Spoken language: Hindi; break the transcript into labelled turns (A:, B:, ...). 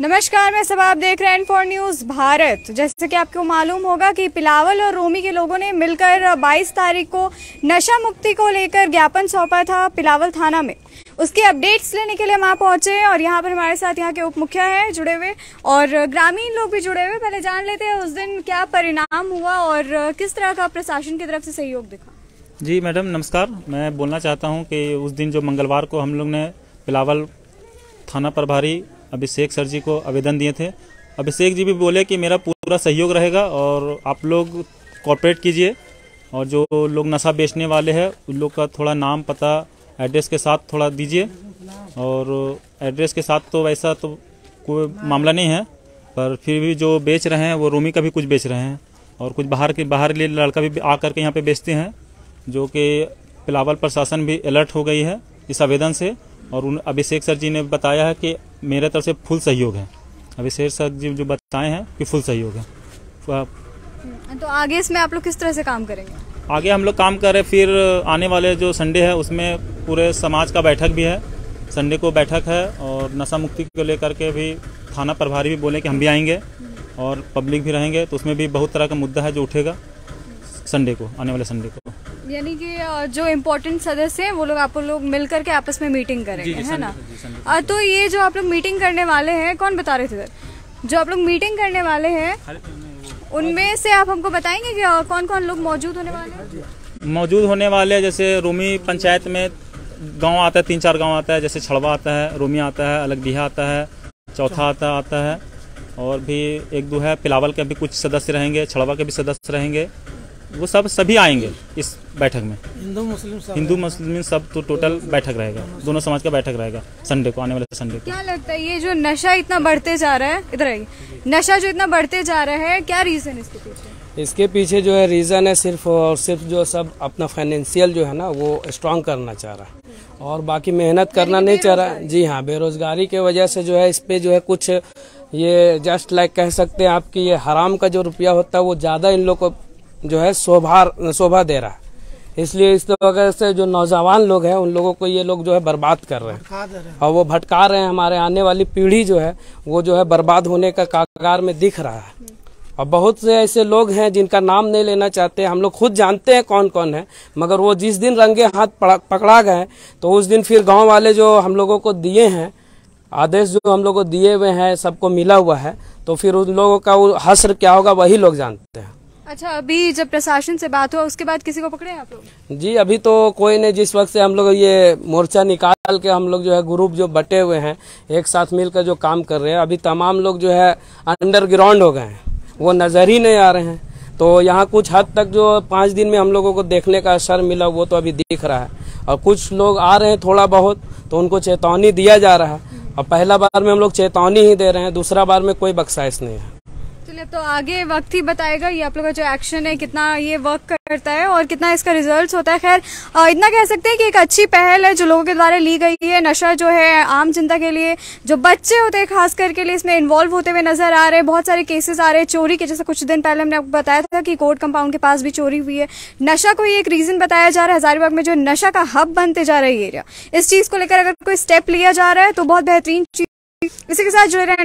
A: नमस्कार, मैं सब आप देख रहे हैं फॉर न्यूज़ भारत। जैसे कि आपको मालूम होगा कि पिलावल और रोमी के लोगों ने मिलकर 22 तारीख को नशा मुक्ति को लेकर ज्ञापन सौंपा था पिलावल थाना में। उसके अपडेट्स लेने के लिए हम यहाँ पहुँचे और यहाँ पर हमारे साथ यहाँ के उप मुखिया है जुड़े हुए और ग्रामीण लोग भी जुड़े हुए। पहले जान लेते हैं उस दिन क्या परिणाम हुआ और किस तरह का प्रशासन की तरफ़ से सहयोग दिखा।
B: जी मैडम, नमस्कार। मैं बोलना चाहता हूँ कि उस दिन जो मंगलवार को हम लोग ने पिलावल थाना प्रभारी अभिषेक सर जी को आवेदन दिए थे। अभिषेक जी भी बोले कि मेरा पूरा सहयोग रहेगा और आप लोग कॉपरेट कीजिए। और जो लोग नशा बेचने वाले हैं, उन लोग का थोड़ा नाम पता एड्रेस के साथ थोड़ा दीजिए। और एड्रेस के साथ तो वैसा तो कोई मामला नहीं है, पर फिर भी जो बेच रहे हैं, वो रोमी का भी कुछ बेच रहे हैं। और कुछ बाहर के, बाहर लिए लड़का भी आ करके यहाँ पे बेचते हैं, जो कि पिलावल प्रशासन भी अलर्ट हो गई है इस आवेदन से। और उन अभिषेक सर जी ने बताया है कि मेरे तरफ़ से फुल सहयोग है। अभिषेक सर जी जो बताए हैं कि फुल सहयोग है।
A: हम्म, तो आगे इसमें आप लोग किस तरह से काम करेंगे?
B: आगे हम लोग काम करें फिर आने वाले जो संडे है उसमें पूरे समाज का बैठक भी है। संडे को बैठक है और नशा मुक्ति को लेकर के भी थाना प्रभारी भी बोले कि हम भी आएँगे और पब्लिक भी रहेंगे तो उसमें भी बहुत तरह का मुद्दा है जो उठेगा संडे को आने वाले संडे को।
A: यानी कि जो इम्पोर्टेंट सदस्य हैं वो लोग आप लोग मिल करके आपस में मीटिंग करेंगे है ना? तो ये जो आप लोग मीटिंग करने वाले हैं कौन बता रहे थे सर जो आप लोग मीटिंग करने वाले हैं उनमें से आप हमको बताएँगे कि कौन कौन लोग मौजूद होने वाले हैं?
B: मौजूद होने वाले जैसे रूमी पंचायत में गाँव आता है तीन चार गाँव आता है जैसे छड़वा आता है रूमी आता है अलग डिहा आता है चौथा आता आता है और भी एक दो है पिलावल के भी कुछ सदस्य रहेंगे छड़वा के भी सदस्य रहेंगे वो सब सभी आएँगे इस बैठक में। हिंदू मुस्लिम सब हिंदू मुस्लिम सब तो टोटल बैठक रहेगा। दोनों समाज का बैठक रहेगा। संडे को आने वाले संडे को।
A: क्या लगता है ये जो नशा इतना बढ़ते जा रहा है इधर आइए। नशा जो इतना बढ़ते जा रहा है क्या रीजन इसके पीछे?
C: इसके पीछे जो है रीज़न है सिर्फ़ और सिर्फ़ जो सब अपना फाइनेंशियल जो है ना वो स्ट्रांग करना चाह रहा है। और बाकी मेहनत करना नहीं चाह रहा। जी हाँ बेरोजगारी के वजह से जो है इस पे जो है कुछ ये जस्ट लाइक कह सकते हैं आपकी ये हराम का जो रुपया होता है वो ज़्यादा इन लोग को जो है शोभा शोभा दे रहा है। इसलिए इस वजह से जो नौजवान लोग हैं उन लोगों को ये लोग जो है बर्बाद कर रहे हैं। और वो भटका रहे हैं हमारे आने वाली पीढ़ी जो है वो जो है बर्बाद होने का कागार में दिख रहा है। और बहुत से ऐसे लोग हैं जिनका नाम नहीं लेना चाहते। हम लोग खुद जानते हैं कौन कौन है मगर वो जिस दिन रंगे हाथ पकड़ा गए तो उस दिन फिर गाँव वाले जो हम लोगों को दिए हैं आदेश जो हम लोग को दिए हुए हैं सबको मिला हुआ है तो फिर उन लोगों का हसर क्या होगा वही लोग जानते हैं।
A: अच्छा अभी जब प्रशासन से बात हुआ, उसके बाद किसी को पकड़े आप लोग?
C: जी, अभी तो कोई नहीं। जिस वक्त से हम लोग ये मोर्चा निकाल के हम लोग जो है, ग्रुप जो बटे हुए हैं, एक साथ मिलकर जो काम कर रहे हैं, अभी तमाम लोग जो है, अंडरग्राउंड हो गए हैं। वो नज़र ही नहीं आ रहे हैं। तो यहाँ कुछ हद तक जो पाँच दिन में हम लोगों को देखने का असर मिला, वो तो अभी दिख रहा है। और कुछ लोग आ रहे हैं थोड़ा बहुत तो उनको चेतावनी दिया जा रहा है। और पहला बार में हम लोग चेतावनी ही दे रहे हैं, दूसरा बार में कोई बख्शाइश नहीं है।
A: चलिए तो आगे वक्त ही बताएगा ये आप लोग का जो एक्शन है, कितना ये वर्क करता है और कितना इसका रिज़ल्ट होता है। खैर इतना कह सकते हैं कि एक अच्छी पहल है जो लोगों के द्वारा ली गई है। नशा जो है, आम जनता के लिए, जो बच्चे होते हैं, खास करके लिए इसमें इन्वॉल्व होते हुए नज़र आ रहे हैं। बहुत सारे केसेस आ रहे हैं चोरी के। जैसे कुछ दिन पहले हमने आपको बताया था कि कोर्ट कंपाउंड के पास भी चोरी हुई है। नशा को ही एक रीजन बताया जा रहा है। हजारीबाग में जो नशा का हब बनते जा रहा है एरिया इस चीज़ को लेकर अगर कोई स्टेप लिया जा रहा है तो बहुत बेहतरीन चीज़। इसी के साथ जुड़े रहे